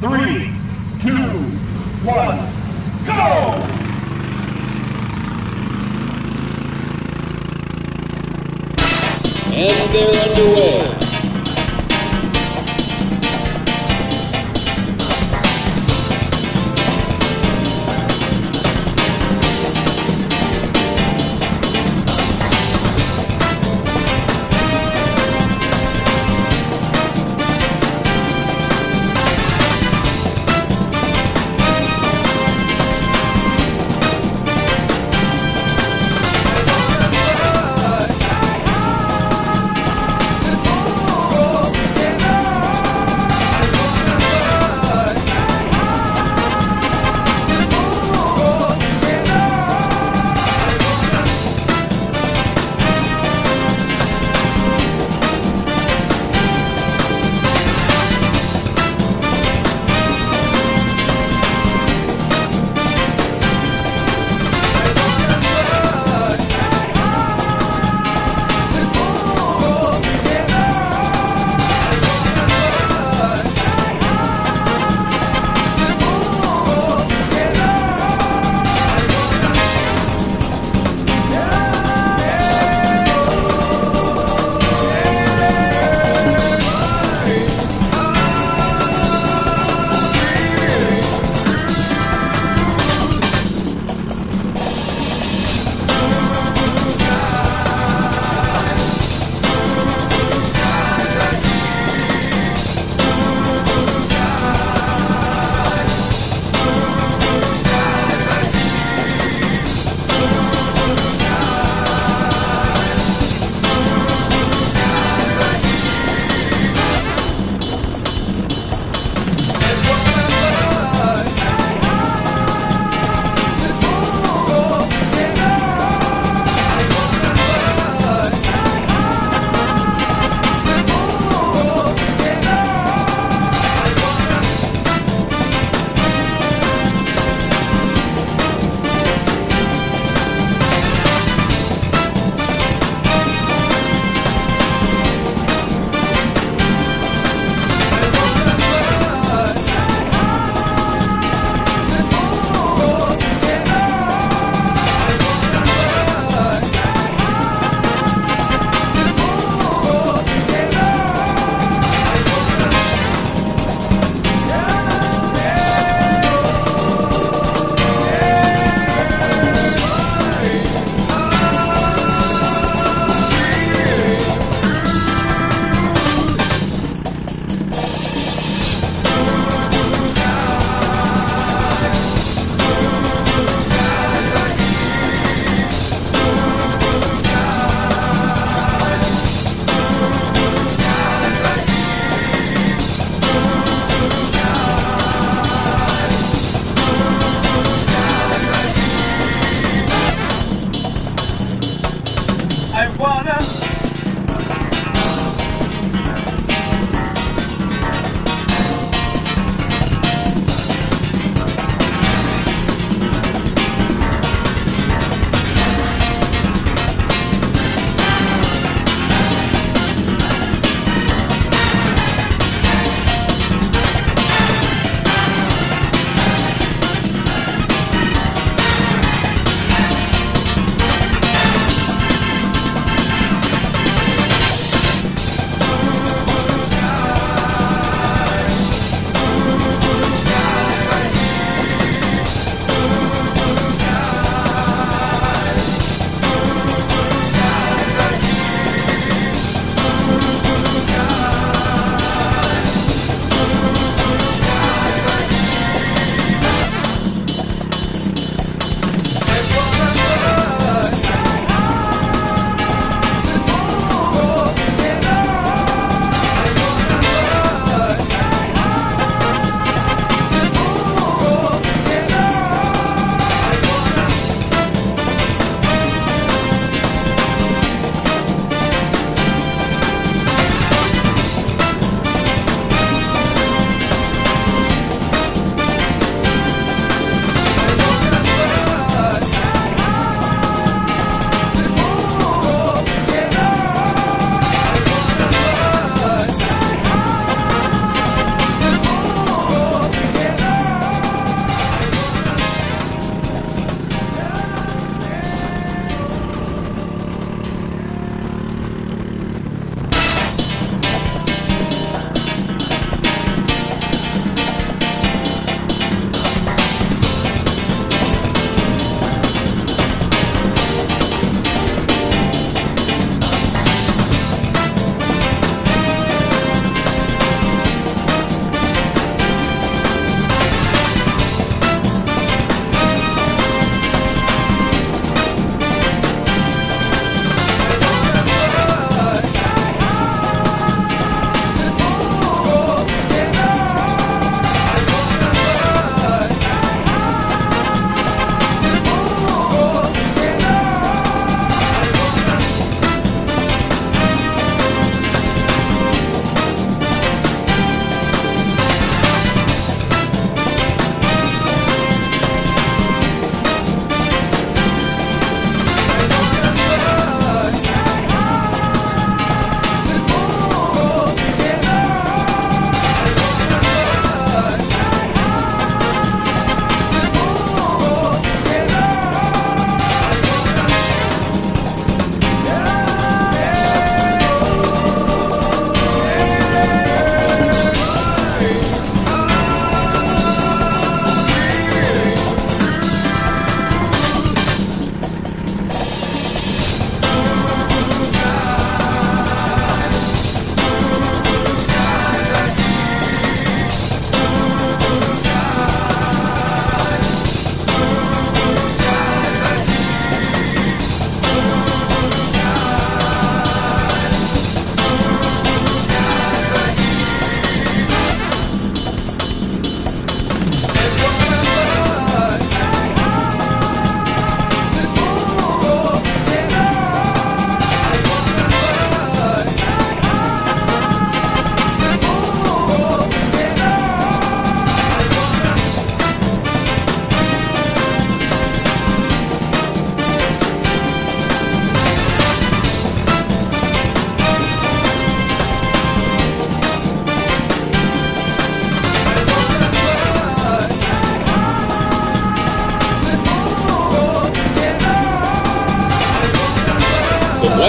Three, two, one, go! And they're underway.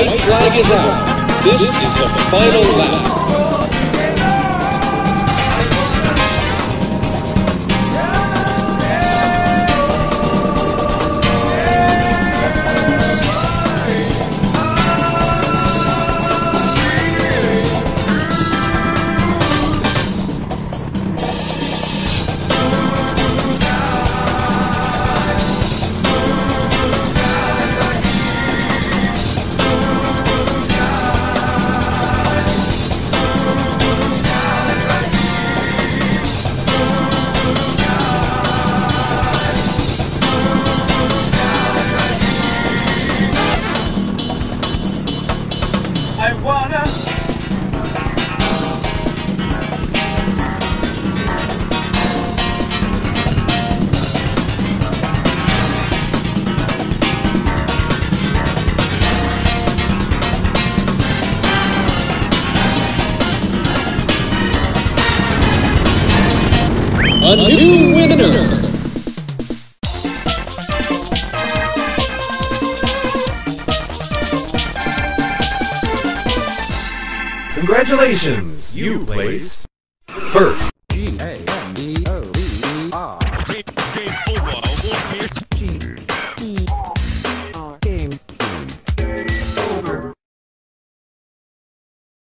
White flag is out. This is the final lap. A new winner. Congratulations, you placed first. G A